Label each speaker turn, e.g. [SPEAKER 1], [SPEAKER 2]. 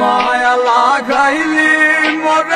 [SPEAKER 1] মায়া লাগাইলি মরে বাদলি কোন প্রেমে